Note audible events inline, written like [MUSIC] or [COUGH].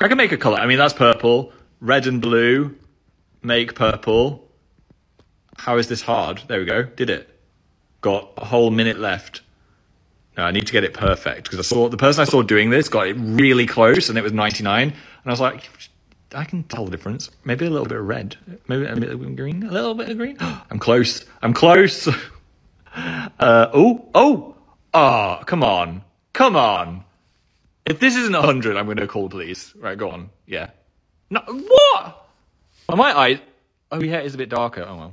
I can make a color. I mean, that's purple. Red and blue make purple. How is this hard? There we go. Did it. Got a whole minute left. No, I need to get it perfect because I saw the person I saw doing this got it really close and it was 99. And I was like, I can tell the difference. Maybe a little bit of red. Maybe a little bit of green. A little bit of green. [GASPS] I'm close. I'm close. [LAUGHS] Uh, oh, oh, ah, oh, come on. Come on. If this isn't 100, I'm going to call police. Right, go on. Yeah. No, what? My eyes. Oh, yeah, it's a bit darker. Oh, well.